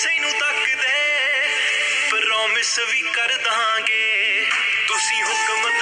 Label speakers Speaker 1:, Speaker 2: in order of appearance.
Speaker 1: ਸੈਨੂੰ ਨੂੰ ਤੱਕਦੇ ਪ੍ਰੋਮਿਸ ਵੀ ਕਰ ਦਾਂਗੇ ਤੁਸੀਂ ਹੁਕਮ